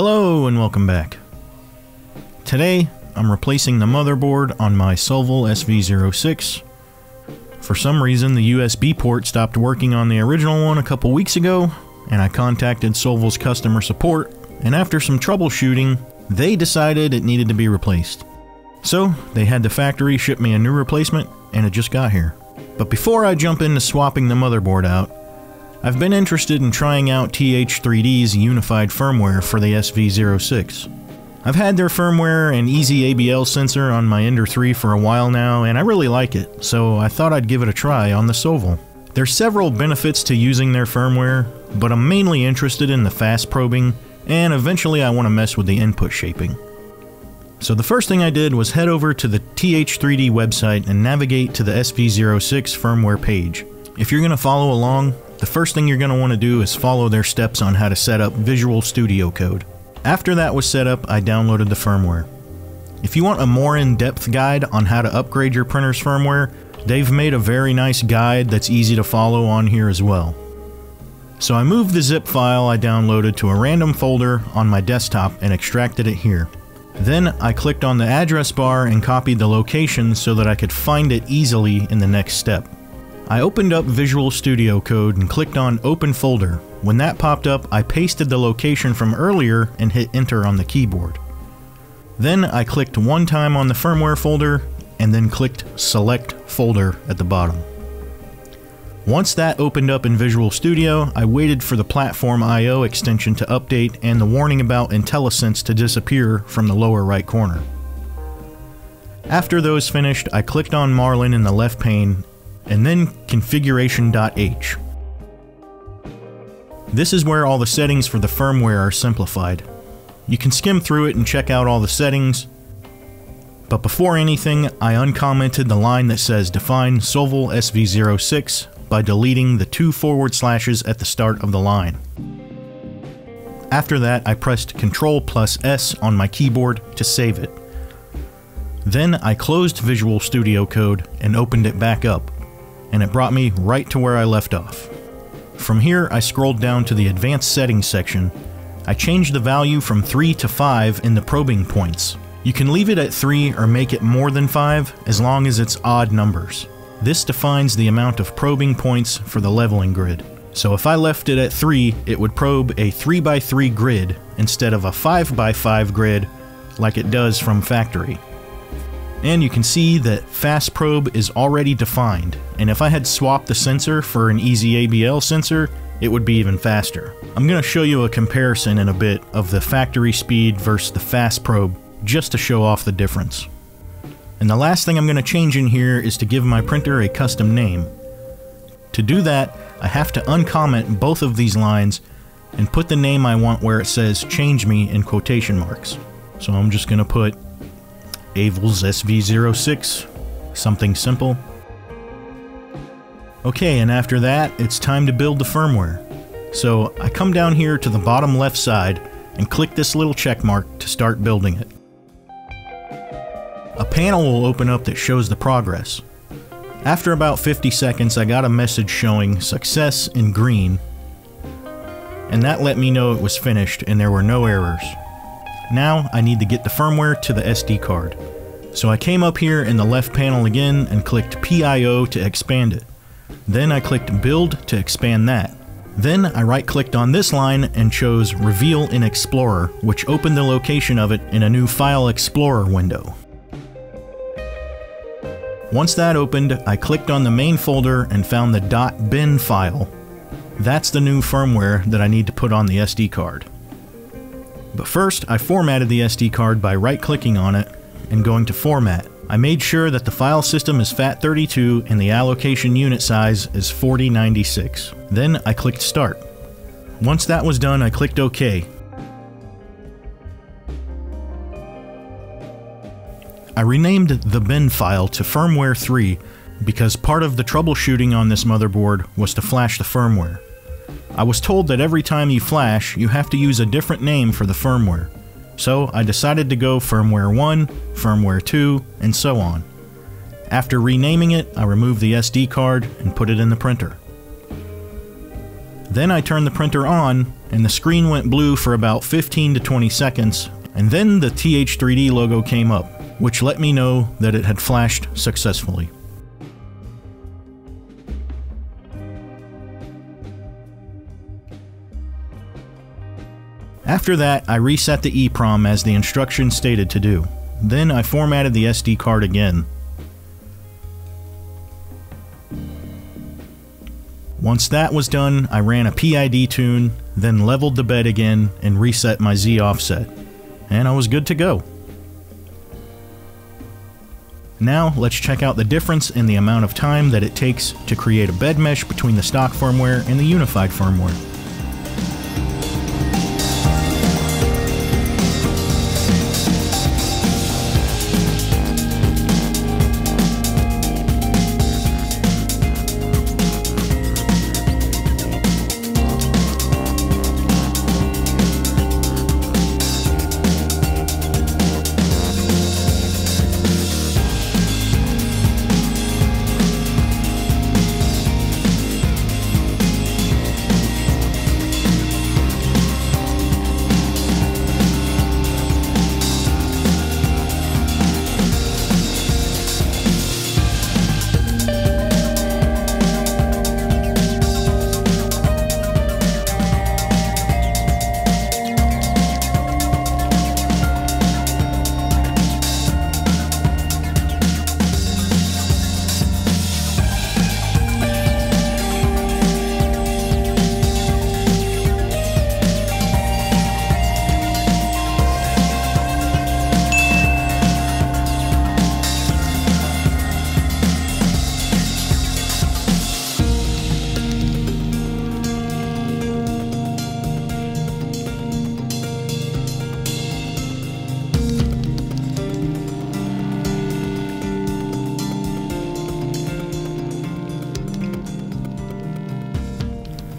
Hello and welcome back. Today, I'm replacing the motherboard on my Sovol SV06. For some reason, the USB port stopped working on the original one a couple weeks ago, and I contacted Sovol's customer support, and after some troubleshooting, they decided it needed to be replaced. So, they had the factory ship me a new replacement, and it just got here. But before I jump into swapping the motherboard out, I've been interested in trying out TH3D's unified firmware for the SV06. I've had their firmware and easy ABL sensor on my Ender 3 for a while now, and I really like it, so I thought I'd give it a try on the Sovol. There's several benefits to using their firmware, but I'm mainly interested in the fast probing, and eventually I want to mess with the input shaping. So the first thing I did was head over to the TH3D website and navigate to the SV06 firmware page. If you're going to follow along, the first thing you're going to want to do is follow their steps on how to set up Visual Studio Code. After that was set up, I downloaded the firmware. If you want a more in-depth guide on how to upgrade your printer's firmware, they've made a very nice guide that's easy to follow on here as well. So I moved the zip file I downloaded to a random folder on my desktop and extracted it here. Then I clicked on the address bar and copied the location so that I could find it easily in the next step. I opened up Visual Studio Code and clicked on Open Folder. When that popped up, I pasted the location from earlier and hit Enter on the keyboard. Then I clicked one time on the firmware folder and then clicked Select Folder at the bottom. Once that opened up in Visual Studio, I waited for the Platform I.O. extension to update and the warning about IntelliSense to disappear from the lower right corner. After those finished, I clicked on Marlin in the left pane and then configuration.h. This is where all the settings for the firmware are simplified. You can skim through it and check out all the settings, but before anything, I uncommented the line that says define Sovol SV06 by deleting the two forward slashes at the start of the line. After that, I pressed Ctrl plus S on my keyboard to save it. Then I closed Visual Studio Code and opened it back up and it brought me right to where I left off. From here, I scrolled down to the Advanced Settings section. I changed the value from 3 to 5 in the probing points. You can leave it at 3 or make it more than 5 as long as it's odd numbers. This defines the amount of probing points for the leveling grid. So if I left it at 3, it would probe a 3x3 grid instead of a 5x5 grid like it does from factory. And you can see that fast probe is already defined, and if I had swapped the sensor for an easy ABL sensor, it would be even faster. I'm going to show you a comparison in a bit of the factory speed versus the fast probe, just to show off the difference. And the last thing I'm going to change in here is to give my printer a custom name. To do that, I have to uncomment both of these lines and put the name I want where it says change me in quotation marks. So I'm just going to put Avels SV06. Something simple. Okay, and after that, it's time to build the firmware. So I come down here to the bottom left side and click this little check mark to start building it. A panel will open up that shows the progress. After about 50 seconds, I got a message showing success in green, and that let me know it was finished and there were no errors. Now I need to get the firmware to the SD card. So I came up here in the left panel again and clicked PIO to expand it. Then I clicked Build to expand that. Then I right clicked on this line and chose Reveal in Explorer, which opened the location of it in a new File Explorer window. Once that opened, I clicked on the main folder and found the .bin file. That's the new firmware that I need to put on the SD card. But first, I formatted the SD card by right-clicking on it and going to Format. I made sure that the file system is FAT32 and the allocation unit size is 4096. Then I clicked Start. Once that was done, I clicked OK. I renamed the bin file to firmware 3 because part of the troubleshooting on this motherboard was to flash the firmware. I was told that every time you flash, you have to use a different name for the firmware. So I decided to go firmware 1, firmware 2, and so on. After renaming it, I removed the SD card and put it in the printer. Then I turned the printer on, and the screen went blue for about 15 to 20 seconds, and then the TH3D logo came up, which let me know that it had flashed successfully. After that, I reset the EEPROM as the instructions stated to do. Then I formatted the SD card again. Once that was done, I ran a PID tune, then leveled the bed again and reset my Z offset. And I was good to go. Now, let's check out the difference in the amount of time that it takes to create a bed mesh between the stock firmware and the unified firmware.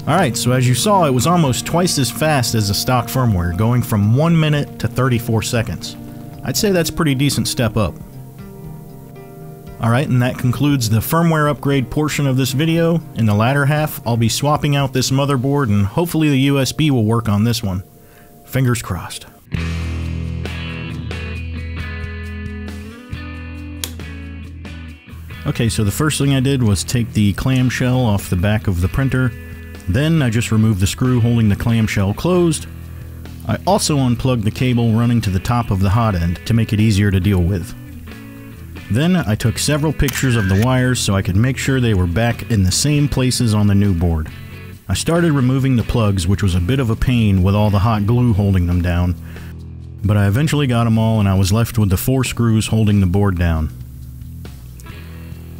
Alright, so as you saw, it was almost twice as fast as the stock firmware, going from 1 minute to 34 seconds. I'd say that's a pretty decent step up. Alright, and that concludes the firmware upgrade portion of this video. In the latter half, I'll be swapping out this motherboard and hopefully the USB will work on this one. Fingers crossed. Okay, so the first thing I did was take the clamshell off the back of the printer then I just removed the screw holding the clamshell closed. I also unplugged the cable running to the top of the hot end to make it easier to deal with. Then I took several pictures of the wires so I could make sure they were back in the same places on the new board. I started removing the plugs which was a bit of a pain with all the hot glue holding them down, but I eventually got them all and I was left with the four screws holding the board down.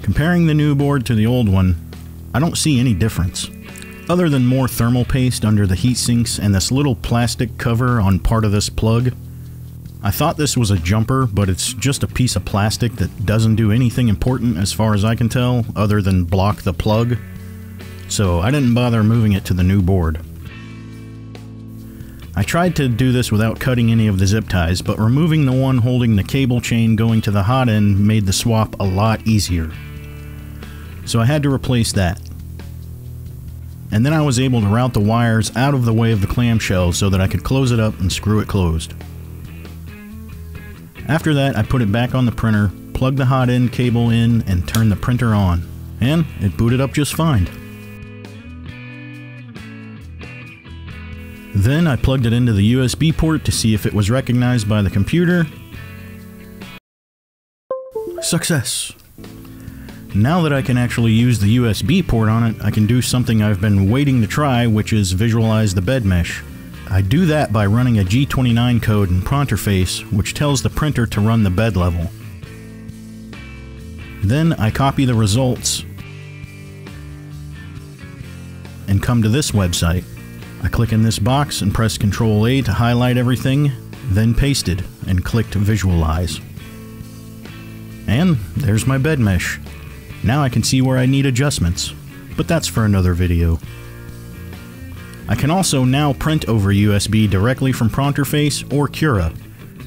Comparing the new board to the old one, I don't see any difference. Other than more thermal paste under the heat sinks and this little plastic cover on part of this plug, I thought this was a jumper, but it's just a piece of plastic that doesn't do anything important as far as I can tell, other than block the plug. So I didn't bother moving it to the new board. I tried to do this without cutting any of the zip ties, but removing the one holding the cable chain going to the hot end made the swap a lot easier. So I had to replace that and then I was able to route the wires out of the way of the clamshell so that I could close it up and screw it closed. After that, I put it back on the printer, plugged the hot end cable in, and turned the printer on. And it booted up just fine. Then I plugged it into the USB port to see if it was recognized by the computer. Success! Now that I can actually use the USB port on it, I can do something I've been waiting to try, which is visualize the bed mesh. I do that by running a G29 code in Pronterface, which tells the printer to run the bed level. Then I copy the results and come to this website. I click in this box and press Ctrl A to highlight everything, then pasted and clicked Visualize. And there's my bed mesh. Now I can see where I need adjustments, but that's for another video. I can also now print over USB directly from Pronterface or Cura.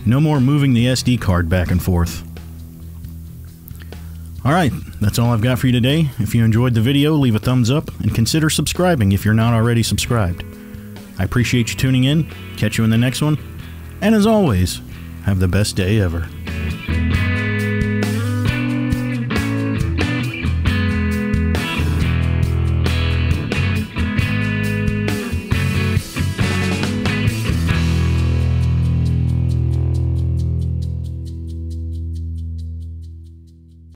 No more moving the SD card back and forth. Alright, that's all I've got for you today. If you enjoyed the video, leave a thumbs up and consider subscribing if you're not already subscribed. I appreciate you tuning in. Catch you in the next one. And as always, have the best day ever.